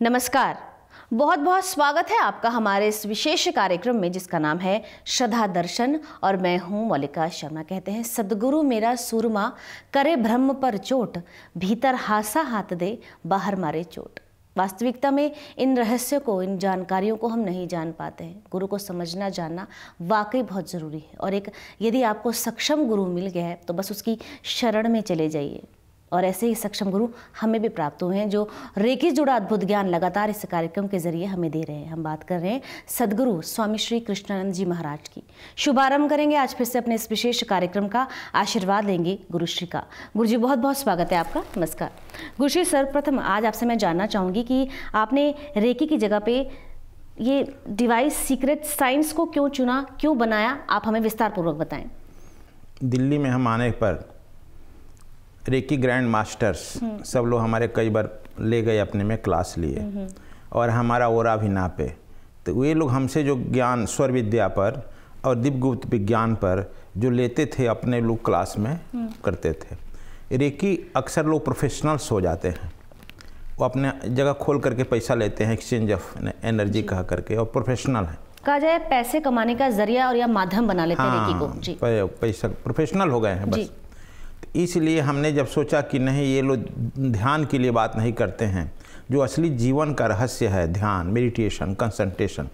नमस्कार। बहुत बहुत स्वागत है आपका हमारे इस विशेष कार्यक्रम में, जिसका नाम है श्रद्धा दर्शन, और मैं हूँ मौलिका शर्मा। कहते हैं, सदगुरु मेरा सूरमा, करे ब्रह्म पर चोट, भीतर हासा हाथ दे, बाहर मारे चोट। वास्तविकता में इन रहस्यों को, इन जानकारियों को हम नहीं जान पाते हैं। गुरु को समझना, जानना वाकई बहुत ज़रूरी है। और एक, यदि आपको सक्षम गुरु मिल गया है तो बस उसकी शरण में चले जाइए। और ऐसे ही सक्षम गुरु हमें भी प्राप्त हुए हैं, जो रेकी जुड़ा अद्भुत ज्ञान लगातार इस कार्यक्रम के ज़रिए हमें दे रहे हैं। हम बात कर रहे हैं सदगुरु स्वामी श्री कृष्णानंद जी महाराज की। शुभारंभ करेंगे आज फिर से अपने इस विशेष कार्यक्रम का आशीर्वाद लेंगे गुरुश्री का। गुरु जी बहुत बहुत स्वागत है आपका। नमस्कार। गुरुश्री सर्वप्रथम आज आपसे मैं जानना चाहूँगी कि आपने रेकी की जगह पे ये डिवाइस सीक्रेट साइंस को क्यों चुना, क्यों बनाया? आप हमें विस्तार पूर्वक बताएँ। दिल्ली में हम आने पर रेकी ग्रैंड मास्टर्स सब लोग हमारे कई बार ले गए अपने में क्लास लिए। और हमारा ओरा भी नापे तो वे लोग हमसे जो ज्ञान स्वर विद्या पर और दिव्यगुप्त विज्ञान पर जो लेते थे अपने लोग क्लास में करते थे। रेकी अक्सर लोग प्रोफेशनल्स हो जाते हैं। वो अपने जगह खोल करके पैसा लेते हैं एक्सचेंज ऑफ़ एनर्जी कह करके और प्रोफेशनल है। कहा जाए पैसे कमाने का ज़रिया और या माध्यम बना लेते हैं रेकी को। जी। पैसा प्रोफेशनल हो गए हैं जी। बस। इसलिए हमने जब सोचा कि नहीं, ये लोग ध्यान के लिए बात नहीं करते हैं। जो असली जीवन का रहस्य है, ध्यान मेडिटेशन कंसंट्रेशन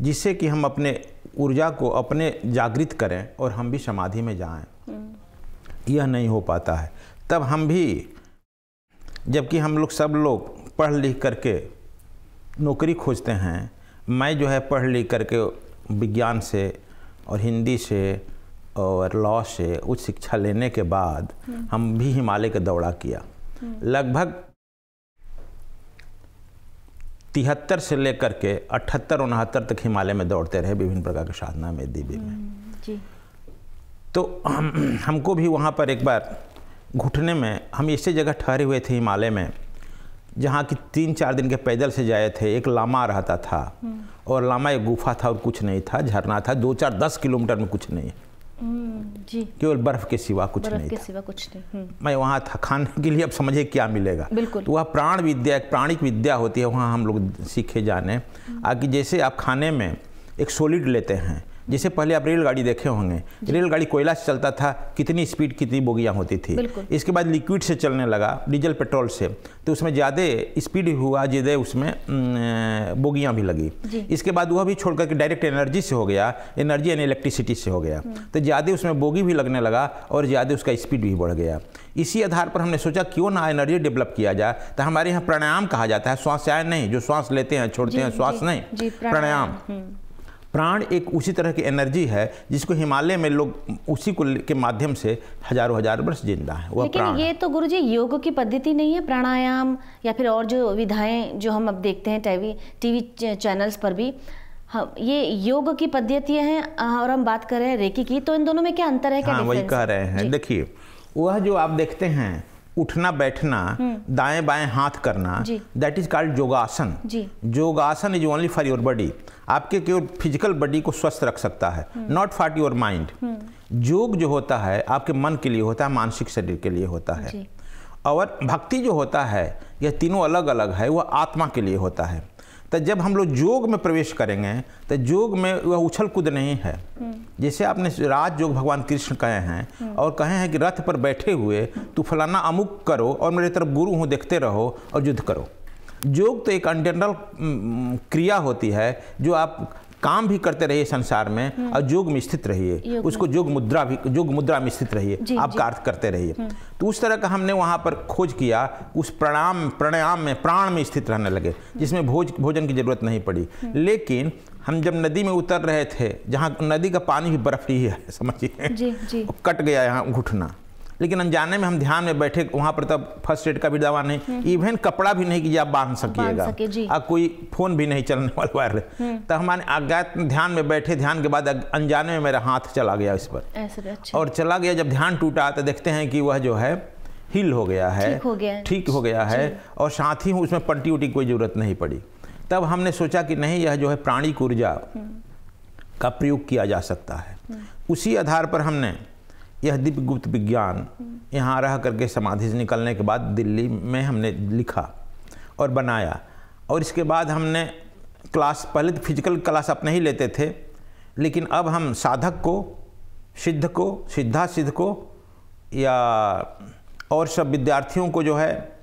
जिससे कि हम अपने ऊर्जा को अपने जागृत करें और हम भी समाधि में जाएँ। यह नहीं हो पाता है। तब हम भी, जबकि हम लोग सब लोग पढ़ लिख करके नौकरी खोजते हैं, मैं जो है पढ़ लिख करके विज्ञान से और हिंदी से और लॉ से उच्च शिक्षा लेने के बाद हम भी हिमालय का दौड़ा किया। लगभग तिहत्तर से लेकर के अठहत्तर उनहत्तर तक हिमालय में दौड़ते रहे विभिन्न प्रकार के साधना में दिव्य में। जी। तो हम हमको भी वहाँ पर एक बार घुटने में हम ऐसे जगह ठहरे हुए थे हिमालय में जहाँ की तीन चार दिन के पैदल से जाए थे एक लामा रहता था और लामा एक गुफा था और कुछ नहीं था झरना था दो चार दस किलोमीटर में कुछ नहीं। है हम्म, जी। केवल बर्फ़ के सिवा कुछ बर्फ़ नहीं के सिवा कुछ नहीं हम्म, मैं वहाँ था खाने के लिए अब समझे क्या मिलेगा। बिल्कुल। तो वह प्राण विद्या एक प्राणिक विद्या होती है वहाँ हम लोग सीखे जाने। आगे जैसे आप खाने में एक सोलिड लेते हैं जैसे पहले आप रेलगाड़ी देखे होंगे। रेलगाड़ी कोयला से चलता था कितनी स्पीड कितनी बोगियाँ होती थी। इसके बाद लिक्विड से चलने लगा डीजल पेट्रोल से। तो उसमें ज़्यादा स्पीड हुआ ज़्यादा उसमें बोगियाँ भी लगी। इसके बाद वह भी छोड़ करके डायरेक्ट एनर्जी से हो गया एनर्जी यानी इलेक्ट्रिसिटी से हो गया। तो ज़्यादा उसमें बोगी भी लगने लगा और ज़्यादा उसका स्पीड भी बढ़ गया। इसी आधार पर हमने सोचा क्यों ना एनर्जी डेवलप किया जाए? तो हमारे यहाँ प्राणायाम कहा जाता है श्वास आय नहीं जो श्वास लेते हैं छोड़ते हैं श्वास नहीं प्राणायाम, प्राणायाम। प्राण एक उसी तरह की एनर्जी है जिसको हिमालय में लोग उसी को के माध्यम से हज़ारों हज़ार वर्ष ज़िंदा है। वह लेकिन प्राण ये तो गुरुजी योग की पद्धति नहीं है प्राणायाम या फिर और जो विधाएँ जो हम अब देखते हैं टीवी टीवी चैनल्स पर भी हम ये योग की पद्धतियाँ हैं और हम बात कर रहे हैं रेकी की तो इन दोनों में क्या अंतर है क्या हाँ वही कह रहे हैं। देखिए वह जो आप देखते हैं उठना बैठना दाएँ बाएँ हाथ करना। That is called yogasana. Yogasana is only for your body आपके केवल फ़िज़िकल बॉडी को स्वस्थ रख सकता है नॉट फॉर योर माइंड योग जो होता है आपके मन के लिए होता है मानसिक शरीर के लिए होता है। और भक्ति जो होता है यह तीनों अलग अलग है वह आत्मा के लिए होता है। तो जब हम लोग योग में प्रवेश करेंगे तो योग में वह उछल कूद नहीं है। जैसे आपने राज योग भगवान कृष्ण कहे हैं और कहे हैं कि रथ पर बैठे हुए, तू फलाना अमुक करो और मेरे तरफ़ गुरु हूँ, देखते रहो और युद्ध करो। योग तो एक अंडरनल क्रिया होती है, जो आप काम भी करते रहिए संसार में और योग में स्थित रहिए। उसको योग मुद्रा भी योग मुद्रा में स्थित रहिए। जी, आप जी। कार्य करते रहिए। तो उस तरह का हमने वहाँ पर खोज किया। उस प्रणाम प्राणायाम में प्राण में स्थित रहने लगे जिसमें भोज भोजन की ज़रूरत नहीं पड़ी। लेकिन हम जब नदी में उतर रहे थे जहाँ नदी का पानी भी बर्फ़ ही है समझिए। कट गया यहाँ घुटना। लेकिन अनजाने में हम ध्यान में बैठे वहाँ पर तब फ़र्स्ट एड का भी दवा नहीं। इवन कपड़ा भी नहीं कि आप बाँध सकिएगा। और कोई फ़ोन भी नहीं चलने वाला वायरलेस तो हमारे अज्ञात ध्यान में बैठे ध्यान के बाद अनजाने में मेरा हाथ चला गया इस पर। अच्छा। और चला गया जब ध्यान टूटा तो देखते हैं कि वह जो है हिल हो गया है। ठीक हो गया है। ठीक हो गया है। और साथ ही उसमें पट्टी उट्टी कोई ज़रूरत नहीं पड़ी। तब हमने सोचा कि नहीं यह जो है प्राणिक ऊर्जा का प्रयोग किया जा सकता है। उसी आधार पर हमने यह दिव्य गुप्त विज्ञान यहाँ रह करके समाधि से निकलने के बाद दिल्ली में हमने लिखा और बनाया। और इसके बाद हमने क्लास, पहले तो फ़िज़िकल क्लास अपने ही लेते थे, लेकिन अब हम साधक को, सिद्ध को सिद्धा सिद्ध को या और सब विद्यार्थियों को जो है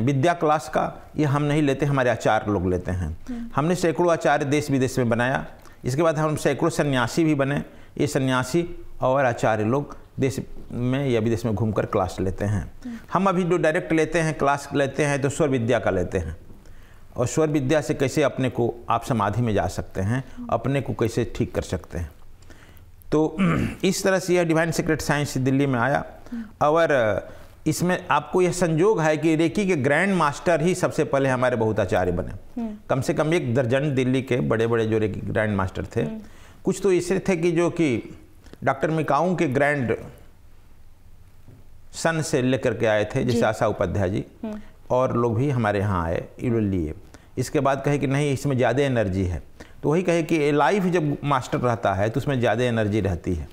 विद्या क्लास का, ये हम नहीं लेते, हमारे आचार्य लोग लेते हैं। हमने सैकड़ों आचार्य देश विदेश में बनाया। इसके बाद हम सैकड़ों सन्यासी भी बने। ये सन्यासी और आचार्य लोग देश में या विदेश में घूमकर क्लास लेते हैं। हम अभी जो डायरेक्ट लेते हैं क्लास लेते हैं तो स्वर विद्या का लेते हैं। और स्वर विद्या से कैसे अपने को आप समाधि में जा सकते हैं अपने को कैसे ठीक कर सकते हैं। तो इस तरह से यह डिवाइन सीक्रेट साइंस दिल्ली में आया। और इसमें आपको यह संजोग है कि रेकी के ग्रैंड मास्टर ही सबसे पहले हमारे बहुत आचार्य बने। कम से कम एक दर्जन दिल्ली के बड़े बड़े जो रेकी ग्रैंड मास्टर थे। कुछ तो ऐसे थे कि जो कि डॉक्टर मिकाऊ के ग्रैंड सन से लेकर के आए थे जैसे आशा उपाध्याय जी। और लोग भी हमारे यहाँ आए लिए इसके बाद कहे कि नहीं इसमें ज़्यादा एनर्जी है। तो वही कहे कि लाइफ जब मास्टर रहता है तो उसमें ज़्यादा एनर्जी रहती है।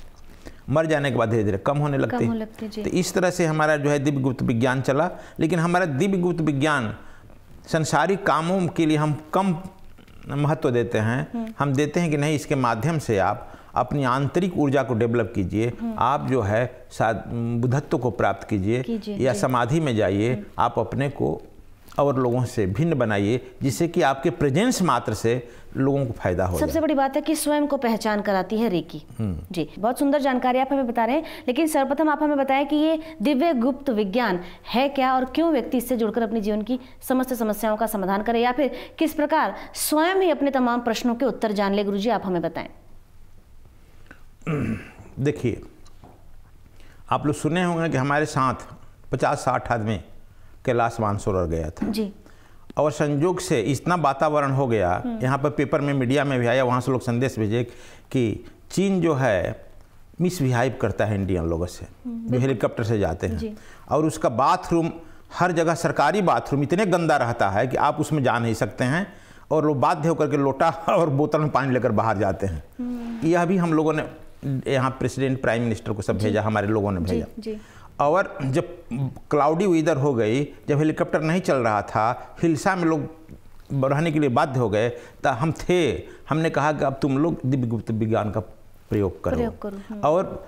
मर जाने के बाद धीरे धीरे कम होने लगती है। तो इस तरह से हमारा जो है दिव्य गुप्त विज्ञान चला। लेकिन हमारा दिव्य गुप्त विज्ञान संसारिक कामों के लिए हम कम महत्व देते हैं। हम देते हैं कि नहीं इसके माध्यम से आप अपनी आंतरिक ऊर्जा को डेवलप कीजिए। आप जो है बुद्धत्व को प्राप्त कीजिए या समाधि में जाइए आप अपने को और लोगों से भिन्न बनाइए जिससे कि आपके प्रेजेंस मात्र से लोगों को फ़ायदा हो सबसे बड़ी बात है कि स्वयं को पहचान कराती है रेकी। जी बहुत सुंदर जानकारी आप हमें बता रहे हैं लेकिन सर्वप्रथम आप हमें बताएँ कि ये दिव्य गुप्त विज्ञान है क्या और क्यों व्यक्ति इससे जुड़कर अपने जीवन की समस्त समस्याओं का समाधान करे या फिर किस प्रकार स्वयं ही अपने तमाम प्रश्नों के उत्तर जान ले? गुरु जी आप हमें बताएँ। देखिए आप लोग सुने होंगे कि हमारे साथ पचास साठ आदमी कैलाश मानसरोवर गया था। जी। और संयोग से इतना वातावरण हो गया यहाँ पर पेपर में मीडिया में भी आया वहाँ से लोग संदेश भेजे कि चीन जो है मिसबिहेव करता है इंडियन लोगों से जो हेलीकॉप्टर से जाते हैं। और उसका बाथरूम हर जगह सरकारी बाथरूम इतने गंदा रहता है कि आप उसमें जा नहीं सकते हैं और लोग बाध्य होकर के लोटा और बोतल में पानी लेकर बाहर जाते हैं। यह भी हम लोगों ने यहाँ प्रेसिडेंट प्राइम मिनिस्टर को सब भेजा हमारे लोगों ने भेजा। जी। जी। और जब क्लाउडी वेदर हो गई जब हेलीकॉप्टर नहीं चल रहा था हिलसा में लोग रहने के लिए बाध्य हो गए तो हम थे। हमने कहा कि अब तुम लोग दिव्य गुप्त विज्ञान का प्रयोग करो, प्रयोग करो, और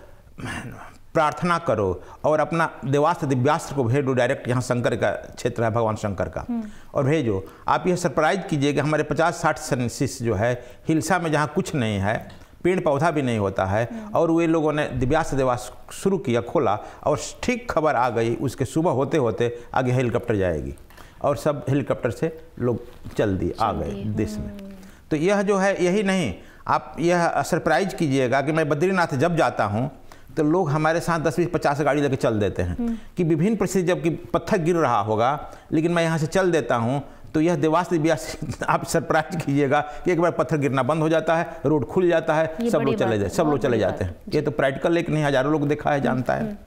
प्रार्थना करो और अपना देवास्त्र दिव्यास्त्र को भेजो डायरेक्ट यहाँ शंकर का क्षेत्र है भगवान शंकर का। और भेजो। आप यह सरप्राइज़ कीजिए कि हमारे पचास साठ शिष्य जो है हिलसा में जहाँ कुछ नहीं है पेड़ पौधा भी नहीं होता है और वे लोगों ने दिव्यास देवास शुरू किया खोला और ठीक खबर आ गई उसके सुबह होते होते आगे हेलीकॉप्टर जाएगी और सब हेलीकॉप्टर से लोग चल दिए आ गए देश में। तो यह जो है यही नहीं आप यह सरप्राइज़ कीजिएगा कि मैं बद्रीनाथ जब जाता हूँ तो लोग हमारे साथ दस बीस पचास गाड़ी लेके चल देते हैं कि विभिन्न परिस्थिति जबकि पत्थर गिर रहा होगा लेकिन मैं यहाँ से चल देता हूँ तो यह देवास दिव्या आप सरप्राइज़ कीजिएगा कि एक बार पत्थर गिरना बंद हो जाता है रोड खुल जाता है सब लोग चले जाए सब लोग चले जाते हैं। ये तो प्रैक्टिकल एक नहीं हज़ारों लोग देखा है जानता है।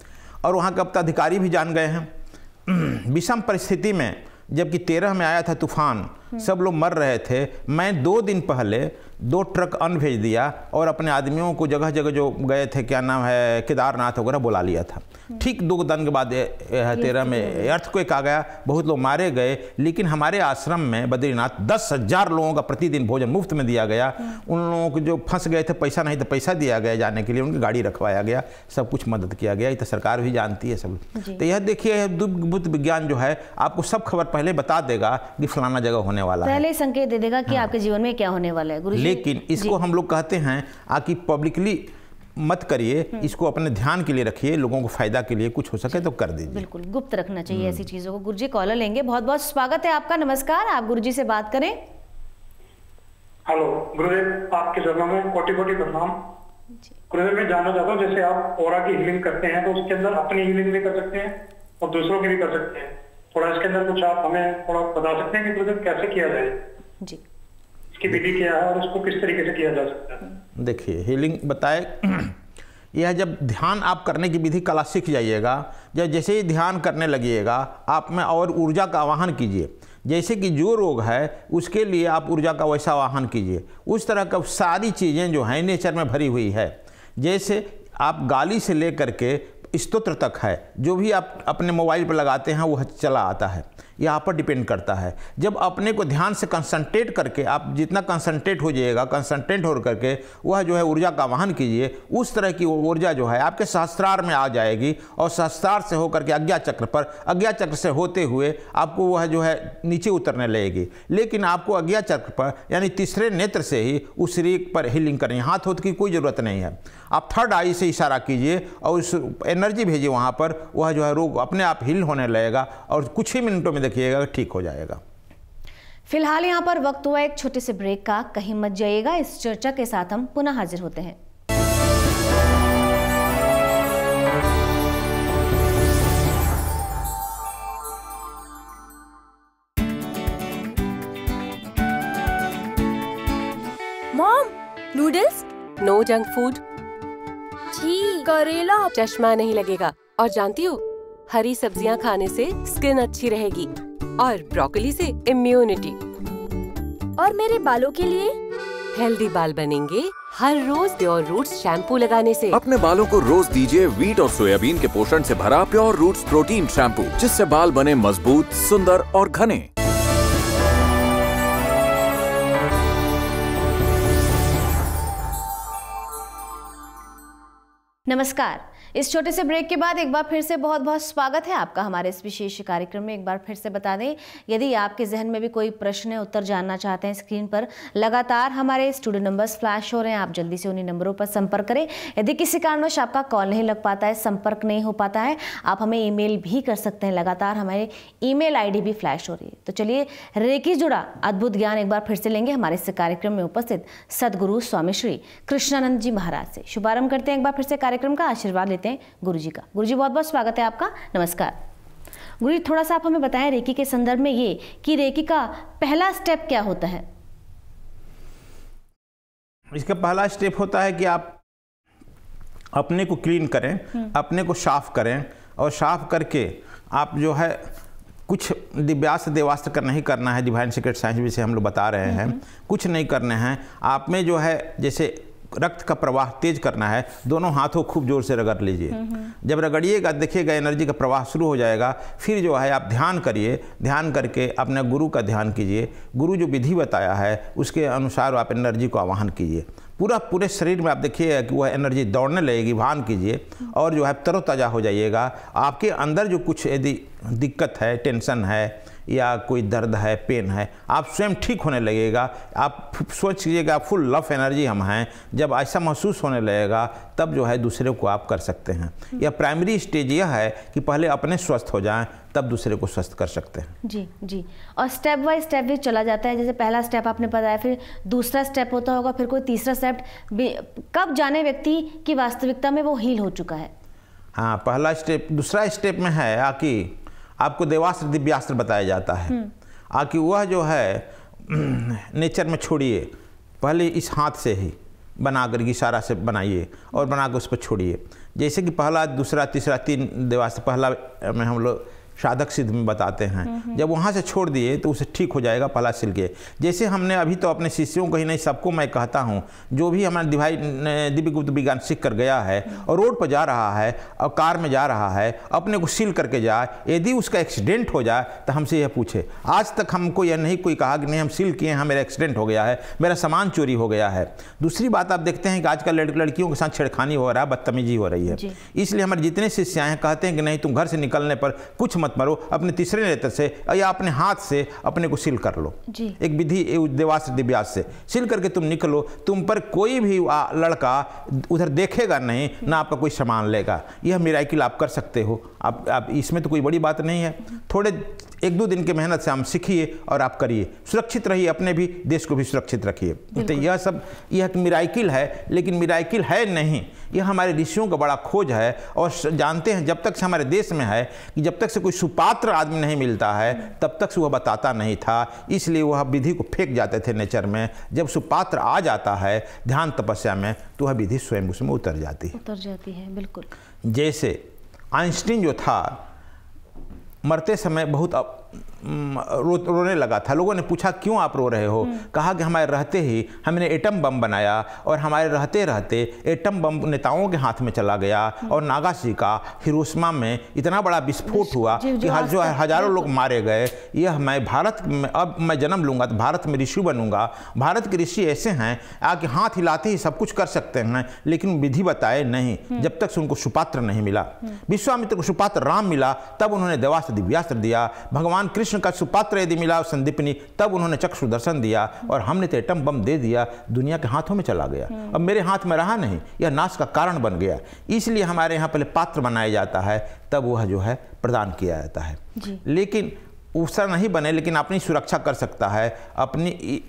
और वहाँ के अब अधिकारी भी जान गए हैं। विषम परिस्थिति में जबकि तेरह में आया था तूफ़ान सब लोग मर रहे थे। मैं दो दिन पहले दो ट्रक अन्न भेज दिया और अपने आदमियों को जगह जगह जो गए थे क्या नाम है केदारनाथ वगैरह बुला लिया था। ठीक दो दिन के बाद तेरह में अर्थ को आ गया बहुत लोग मारे गए लेकिन हमारे आश्रम में बद्रीनाथ दस हज़ार लोगों का प्रतिदिन भोजन मुफ़्त में दिया गया। उन लोगों को जो फंस गए थे पैसा नहीं तो पैसा दिया गया जाने के लिए उनकी गाड़ी रखवाया गया सब कुछ मदद किया गया ये तो सरकार भी जानती है सब। तो यह देखिए बुद्ध विज्ञान जो है आपको सब खबर पहले बता देगा कि फलाना जगह होने वाला पहले ही संकेत दे देगा कि हाँ। आपके जीवन में क्या होने वाला है गुरु लेकिन इसको हम लोग कहते हैं आकि पब्लिकली मत करिए इसको अपने ध्यान के लिए रखिए लोगों को फ़ायदा के लिए कुछ हो सके तो कर दीजिए। बिल्कुल गुप्त रखना चाहिए ऐसी चीज़ों को। गुरुजी कॉलर लेंगे। बहुत बहुत स्वागत है आपका नमस्कार। आप गुरुजी से बात करें। हेलो गुरुदेव आपके चरणों में कोटि कोटि प्रणाम गुरुदेव मैं जानना चाहता हूँ जैसे आप ओरा की हीलिंग करते हैं तो उसके अंदर अपनी हीलिंग भी कर सकते हैं और दूसरों की भी कर सकते हैं। थोड़ा इसके अंदर कुछ आप हमें थोड़ा बता सकते हैं कि गुरुदेव कैसे किया जाए? जी। इसकी विधि क्या है और उसको किस तरीके से किया जा सकता है? देखिए हीलिंग बताए यह जब ध्यान आप करने की विधि कला सीख जाइएगा जब जैसे ही ध्यान करने लगिएगा आप में और ऊर्जा का आवाहन कीजिए। जैसे कि जो रोग है उसके लिए आप ऊर्जा का वैसा आवाहन कीजिए। उस तरह का सारी चीज़ें जो हैं नेचर में भरी हुई है। जैसे आप गाली से लेकर के स्तोत्र तक है। जो भी आप अपने मोबाइल पर लगाते हैं वह चला आता है। यहाँ पर डिपेंड करता है। जब अपने को ध्यान से कंसंट्रेट करके, आप जितना कंसंट्रेट हो जाइएगा कंसंट्रेट हो करके वह जो है ऊर्जा का वाहन कीजिए, उस तरह की ऊर्जा जो है आपके सहस्त्रार में आ जाएगी और सहस्त्रार से होकर के अज्ञा चक्र पर अज्ञा चक्र से होते हुए आपको वह जो है नीचे उतरने लगेगी। लेकिन आपको अज्ञा चक्र पर, यानी तीसरे नेत्र से ही उस रीक पर हीलिंग करनी हाथ होत की कोई ज़रूरत नहीं है। आप थर्ड आई से इशारा कीजिए और उस एनर्जी भेजिए वहाँ पर वह जो है रोग अपने आप हिल होने लगेगा और कुछ ही मिनटों में देखिएगा ठीक हो जाएगा। फ़िलहाल यहाँ पर वक्त हुआ एक छोटे से ब्रेक का कहीं मत जाइएगा इस चर्चा के साथ हम पुनः हाजिर होते हैं। Mom noodles no junk food ठीक। करेला। चश्मा नहीं लगेगा। और जानती हो, हरी सब्ज़ियाँ खाने से स्किन अच्छी रहेगी और ब्रोकली से इम्यूनिटी और मेरे बालों के लिए? हेल्दी बाल बनेंगे हर रोज प्योर रूट्स शैम्पू लगाने से। अपने बालों को रोज दीजिए वीट और सोयाबीन के पोषण से भरा प्योर रूट्स प्रोटीन शैम्पू, जिससे बाल बने मज़बूत, सुंदर और घने। नमस्कार। इस छोटे से ब्रेक के बाद एक बार फिर से बहुत बहुत स्वागत है आपका हमारे इस विशेष कार्यक्रम में। एक बार फिर से बता दें, यदि आपके जहन में भी कोई प्रश्न है, उत्तर जानना चाहते हैं स्क्रीन पर, लगातार हमारे स्टूडियो नंबर्स फ्लैश हो रहे हैं। आप जल्दी से उन्हीं नंबरों पर संपर्क करें। यदि किसी कारणवश आपका कॉल नहीं लग पाता है, संपर्क नहीं हो पाता है, आप हमें ई भी कर सकते हैं। लगातार हमारे ई मेल भी फ्लैश हो रही है। तो चलिए रेकी जुड़ा अद्भुत ज्ञान एक बार फिर से लेंगे हमारे इस कार्यक्रम में उपस्थित सदगुरु स्वामी श्री कृष्णानंद जी महाराज से। शुभारंभ करते हैं एक बार फिर से कार्यक्रम का। आशीर्वाद लेते हैं गुरु जी का। गुरु जी बहुत बहुत स्वागत है आपका। नमस्कार। गुरु जी थोड़ा सा आप हमें बताएँ रेकी के संदर्भ में ये कि रेकी का पहला स्टेप क्या होता है? इसका पहला स्टेप होता है कि आप अपने को क्लीन करें अपने को साफ़ करें और साफ़ करके आप जो है कुछ दिव्यास्त्र देवास्त्र कर नहीं करना है डिवाइन सीक्रेट साइंस भी से हम लोग बता रहे हैं। कुछ नहीं करने हैं। आप में जो है जैसे रक्त का प्रवाह तेज करना है दोनों हाथों खूब ज़ोर से रगड़ लीजिए। जब रगड़िएगा देखिएगा एनर्जी का प्रवाह शुरू हो जाएगा फिर जो है आप ध्यान करिए ध्यान करके अपने गुरु का ध्यान कीजिए। गुरु जो विधि बताया है उसके अनुसार आप एनर्जी को आवाहन कीजिए। पूरा पूरे शरीर में आप देखिए कि वह एनर्जी दौड़ने लगेगी भान कीजिए और जो है तरोताज़ा हो जाइएगा। आपके अंदर जो कुछ यदि दिक्कत है टेंशन है या कोई दर्द है पेन है आप स्वयं ठीक होने लगेगा। आप सोच लीजिएगा फुल लफ एनर्जी हम हैं। जब ऐसा महसूस होने लगेगा तब जो है दूसरे को आप कर सकते हैं। यह प्राइमरी स्टेज यह है कि पहले अपने स्वस्थ हो जाएँ तब दूसरे को स्वस्थ कर सकते हैं। जी जी। और स्टेप बाय स्टेप भी चला जाता है। जैसे पहला स्टेप आपने बताया फिर दूसरा स्टेप होता होगा फिर कोई तीसरा स्टेप कब जाने व्यक्ति की वास्तविकता में वो हील हो चुका है? हाँ पहला स्टेप दूसरा स्टेप में है आकि आपको देवास्त्र दिव्यास्त्र बताया जाता है। आकि वह जो है नेचर में छोड़िए पहले इस हाथ से ही बना कर इशारा से बनाइए और बना कर उस पर छोड़िए। जैसे कि पहला दूसरा तीसरा तीन देवास्त्र पहला में हम लोग साधक सिद्ध में बताते हैं। जब वहाँ से छोड़ दिए तो उसे ठीक हो जाएगा पला सिल के। जैसे हमने अभी तो अपने शिष्यों को ही नहीं सबको मैं कहता हूँ जो भी हमारा दिभाई दिव्य गुप्त विज्ञान सीख कर गया है और रोड पर जा रहा है और कार में जा रहा है अपने को सील करके जाए यदि उसका एक्सीडेंट हो जाए तो हमसे यह पूछे आज तक हमको यह नहीं कोई कहा कि नहीं हम सील किए हैं मेरा एक्सीडेंट हो गया है मेरा सामान चोरी हो गया है? दूसरी बात आप देखते हैं कि आजकल लड़कियों के साथ छेड़खानी हो रहा है बदतमीजी हो रही है। इसलिए हमारे जितने शिष्य हैं कहते हैं कि नहीं तुम घर से निकलने पर कुछ मत मरो अपने तीसरे नेत्र से या अपने हाथ से अपने को सील कर लो। जी। एक विधि देवास्त्र दिव्यास से। सील करके तुम निकलो तुम पर कोई भी लड़का उधर देखेगा नहीं ना आपका कोई सामान लेगा। यह मिराइकिल आप कर सकते हो। आप, आप इसमें तो कोई बड़ी बात नहीं है। थोड़े एक दो दिन की मेहनत से हम सीखिए और आप करिए। सुरक्षित रहिए अपने भी देश को भी सुरक्षित रखिए। तो यह सब यह मिराइकिल है लेकिन मिराइकिल है नहीं। यह हमारे ऋषियों का बड़ा खोज है और जानते हैं जब तक से हमारे देश में है कि जब तक से कोई सुपात्र आदमी नहीं मिलता है तब तक वह बताता नहीं था। इसलिए वह विधि को फेंक जाते थे नेचर में। जब सुपात्र आ जाता है ध्यान तपस्या में तो वह विधि स्वयं उसमें उतर जाती है। उतर जाती है बिल्कुल। जैसे आइंस्टीन जो था मरते समय बहुत रो, रोने लगा था। लोगों ने पूछा क्यों आप रो रहे हो? कहा कि हमारे रहते ही हमने एटम बम बनाया और हमारे रहते रहते एटम बम नेताओं के हाथ में चला गया और नागासाकी हिरोशिमा में इतना बड़ा विस्फोट हुआ कि आज जो हज़ारों लोग मारे गए। यह मैं भारत में अब मैं जन्म लूँगा तो भारत में ऋषि बनूँगा। भारत के ऋषि ऐसे हैं आके हाथ हिलाते ही सब कुछ कर सकते हैं लेकिन विधि बताए नहीं। जब तक उनको सुपात्र नहीं मिला। विश्वामित्र को सुपात्र राम मिला तब उन्होंने देवास्त्र दिव्यास्त्र दिया। भगवान कृष्ण का सुपात्र यदि मिला संदीपनी तब उन्होंने चक्षु दर्शन दिया और हमने तो एटम बम दे दिया दुनिया के हाथों में चला गया। अब मेरे हाथ में रहा नहीं यह नाश का कारण बन गया। इसलिए हमारे यहाँ पहले पात्र बनाया जाता है तब वह जो है प्रदान किया जाता है। लेकिन उसका नहीं बने लेकिन अपनी सुरक्षा कर सकता है अपनी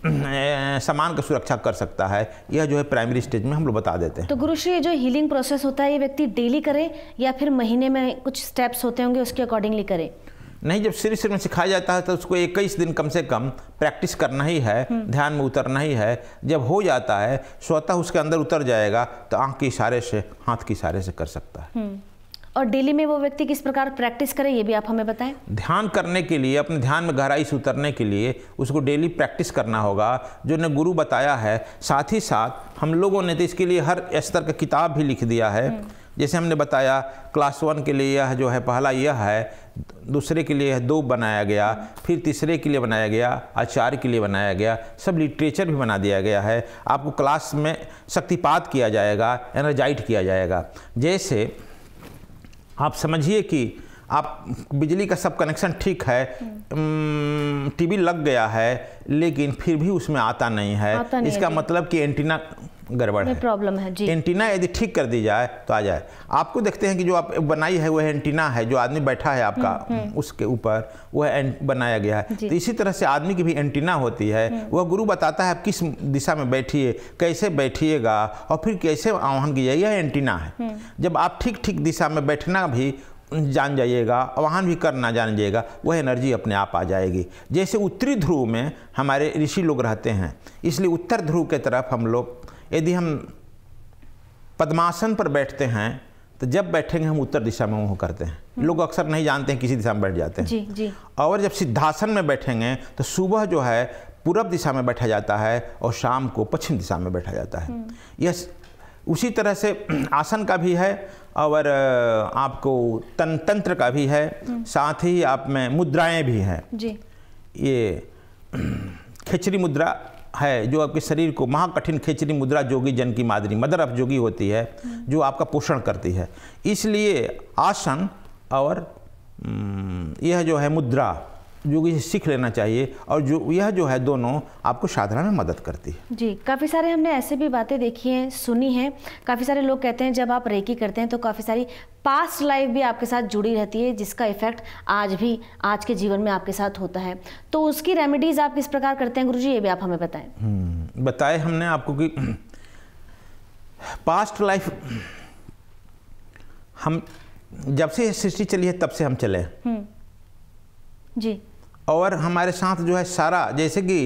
सामान का सुरक्षा कर सकता है यह जो है प्राइमरी स्टेज में हम लोग बता देते हैं। तो गुरुश्री जो हीलिंग प्रोसेस होता है ये व्यक्ति डेली करे या फिर महीने में कुछ स्टेप्स होते होंगे उसके अकॉर्डिंगली करे? नहीं जब सिर सिर में सिखाया जाता है तो उसको इक्कीस दिन कम से कम प्रैक्टिस करना ही है ध्यान में उतरना ही है। जब हो जाता है स्वतः उसके अंदर उतर जाएगा तो आँख के इशारे से हाथ के इशारे से कर सकता है। और डेली में वो व्यक्ति किस प्रकार प्रैक्टिस करे ये भी आप हमें बताएँ। ध्यान करने के लिए अपने ध्यान में गहराई से उतरने के लिए उसको डेली प्रैक्टिस करना होगा। जो ने गुरु बताया है साथ ही साथ हम लोगों ने तो इसके लिए हर स्तर का किताब भी लिख दिया है। जैसे हमने बताया क्लास वन के लिए यह जो है पहला यह है दूसरे के लिए यह दो बनाया गया फिर तीसरे के लिए बनाया गया आचार्य के लिए बनाया गया सब लिटरेचर भी बना दिया गया है। आपको क्लास में शक्तिपात किया जाएगा एनर्जाइट किया जाएगा। जैसे आप समझिए कि आप बिजली का सब कनेक्शन ठीक है टीवी लग गया है लेकिन फिर भी उसमें आता नहीं है। आता नहीं इसका। मतलब कि एंटीना गड़बड़ है। प्रॉब्लम है जी। एंटीना यदि ठीक कर दी जाए तो आ जाए। आपको देखते हैं कि जो आप बनाई है वह एंटीना है जो आदमी बैठा है आपका उसके ऊपर वह बनाया गया है। तो इसी तरह से आदमी की भी एंटीना होती है वह गुरु बताता है आप किस दिशा में बैठिए कैसे बैठिएगा और फिर कैसे आह्वान कीजिए यह एंटीना है। जब आप ठीक ठीक दिशा में बैठना भी जान जाइएगा आह्वान भी करना जान जाइएगा वह एनर्जी अपने आप आ जाएगी। जैसे उत्तरी ध्रुव में हमारे ऋषि लोग रहते हैं इसलिए उत्तर ध्रुव के तरफ़ हम लोग यदि हम पद्मासन पर बैठते हैं तो जब बैठेंगे हम उत्तर दिशा में मुँह करते हैं। लोग अक्सर नहीं जानते हैं किसी दिशा में बैठ जाते हैं। जी जी। और जब सिद्धासन में बैठेंगे तो सुबह जो है पूरब दिशा में बैठा जाता है और शाम को पश्चिम दिशा में बैठा जाता है। यह उसी तरह से आसन का भी है और आपको तन तंत्र का भी है। साथ ही आप में मुद्राएँ भी हैं। जी। ये खिचड़ी मुद्रा है, जो आपके शरीर को महाकठिन खेचरी मुद्रा जोगी जन की मादरी, मदर ऑफ़ जोगी होती है, जो आपका पोषण करती है। इसलिए आसन और यह जो है मुद्रा योगी कि सीख लेना चाहिए और जो यह जो है दोनों आपको साधना में मदद करती है। जी काफ़ी सारे हमने ऐसे भी बातें देखी हैं सुनी हैं। काफ़ी सारे लोग कहते हैं जब आप रेकी करते हैं तो काफ़ी सारी पास्ट लाइफ भी आपके साथ जुड़ी रहती है जिसका इफ़ेक्ट आज भी आज के जीवन में आपके साथ होता है। तो उसकी रेमेडीज आप किस प्रकार करते हैं गुरुजी? ये भी आप हमें बताएँ। हम्म, बताए हमने आपको कि पास्ट लाइफ हम जब से सृष्टि चली है तब से हम चले हैं। जी। और हमारे साथ जो है सारा जैसे कि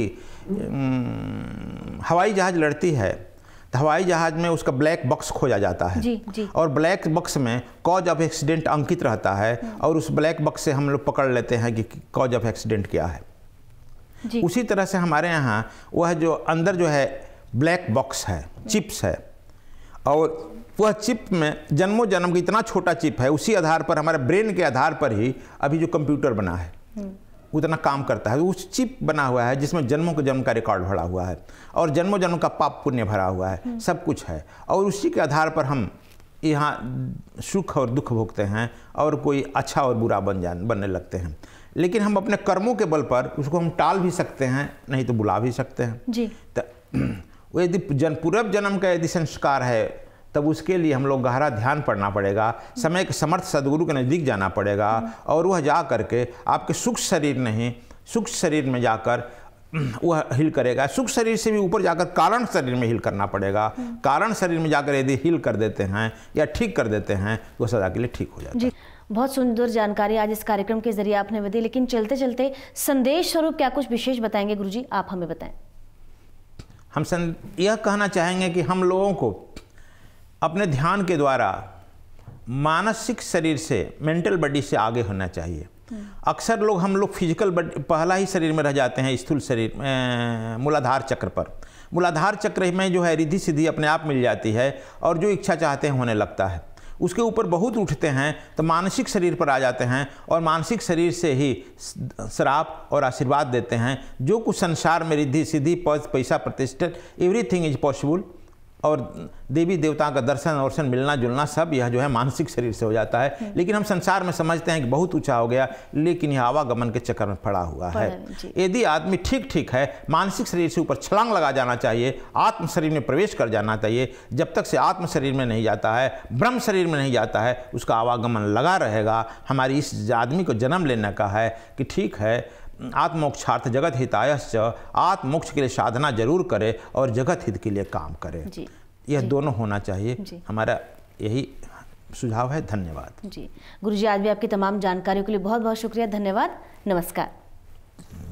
हवाई जहाज़ लड़ती है तो हवाई जहाज़ में उसका ब्लैक बॉक्स खोजा जाता है। जी, जी। और ब्लैक बॉक्स में कॉज ऑफ़ एक्सीडेंट अंकित रहता है और उस ब्लैक बॉक्स से हम लोग पकड़ लेते हैं कि कॉज ऑफ़ एक्सीडेंट क्या है। जी। उसी तरह से हमारे यहाँ वह जो अंदर जो है ब्लैक बॉक्स है चिप्स है और वह चिप में जन्मों जन्म का इतना छोटा चिप है उसी आधार पर हमारे ब्रेन के आधार पर ही अभी जो कंप्यूटर बना है। उतना काम करता है उस चिप बना हुआ है जिसमें जन्मों के जन्म का रिकॉर्ड भरा हुआ है और जन्मों जन्म का पाप पुण्य भरा हुआ है सब कुछ है। और उसी के आधार पर हम यहाँ सुख और दुख भोगते हैं और कोई अच्छा और बुरा बन जा बनने लगते हैं। लेकिन हम अपने कर्मों के बल पर उसको हम टाल भी सकते हैं नहीं तो बुला भी सकते हैं। जी। तो यदि जन पूर्व जन्म का यदि संस्कार है तब उसके लिए हम लोग गहरा ध्यान पढ़ना पड़ेगा। समय के समर्थ सदगुरु के नज़दीक जाना पड़ेगा और वह जा करके आपके सुख शरीर नहीं सुख शरीर में जाकर वह हिल करेगा। सुख शरीर से भी ऊपर जाकर कारण शरीर में हिल करना पड़ेगा। कारण शरीर में जाकर यदि हिल कर देते हैं या ठीक कर देते हैं तो सदा के लिए ठीक हो जाता है। बहुत सुंदर जानकारी आज इस कार्यक्रम के ज़रिए आपने दी लेकिन चलते चलते संदेश स्वरूप क्या कुछ विशेष बताएँगे गुरुजी? आप हमें बताएँ। हम सन यह कहना चाहेंगे कि हम लोगों को अपने ध्यान के द्वारा मानसिक शरीर से मेंटल बॉडी से आगे होना चाहिए। अक्सर लोग हम लोग फ़िज़िकल बॉडी पहला ही शरीर में रह जाते हैं स्थूल शरीर मूलाधार चक्र पर। मूलाधार चक्र में जो है रिद्धि सिद्धि अपने आप मिल जाती है और जो इच्छा चाहते हैं होने लगता है। उसके ऊपर बहुत उठते हैं तो मानसिक शरीर पर आ जाते हैं और मानसिक शरीर से ही श्राप और आशीर्वाद देते हैं। जो कुछ संसार में रिद्धि सिद्धि पद पैसा प्रतिष्ठित एवरीथिंग इज़ पॉसिबल और देवी देवताओं का दर्शन वर्शन मिलना जुलना सब यह जो है मानसिक शरीर से हो जाता है। लेकिन हम संसार में समझते हैं कि बहुत ऊँचा हो गया लेकिन यह आवागमन के चक्कर में पड़ा हुआ है। यदि आदमी ठीक ठीक है मानसिक शरीर से ऊपर छलांग लगा जाना चाहिए आत्म शरीर में प्रवेश कर जाना चाहिए जब तक से आत्म शरीर में नहीं जाता है ब्रह्म शरीर में नहीं जाता है उसका आवागमन लगा रहेगा। हमारी इस आदमी को जन्म लेने का है कि ठीक है आत्मोक्षार्थ जगत हितायश्च आत्मोक्ष के लिए साधना ज़रूर करे और जगत हित के लिए काम करे। जी। यह जी, दोनों होना चाहिए। हमारा यही सुझाव है। धन्यवाद। जी। गुरुजी आज भी आपकी तमाम जानकारियों के लिए बहुत बहुत शुक्रिया। धन्यवाद। नमस्कार।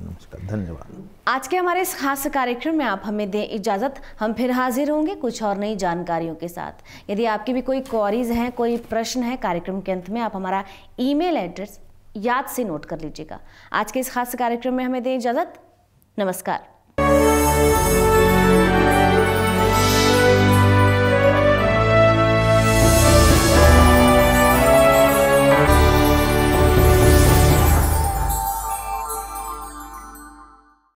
नमस्कार। धन्यवाद। आज के हमारे इस खास कार्यक्रम में आप हमें दें इजाज़त। हम फिर हाजिर होंगे कुछ और नई जानकारियों के साथ। यदि आपकी भी कोई क्वारीज हैं कोई प्रश्न है कार्यक्रम के अंत में आप हमारा ईमेल एड्रेस याद से नोट कर लीजिएगा। आज के इस खास कार्यक्रम में हमें दें इजाज़त। नमस्कार।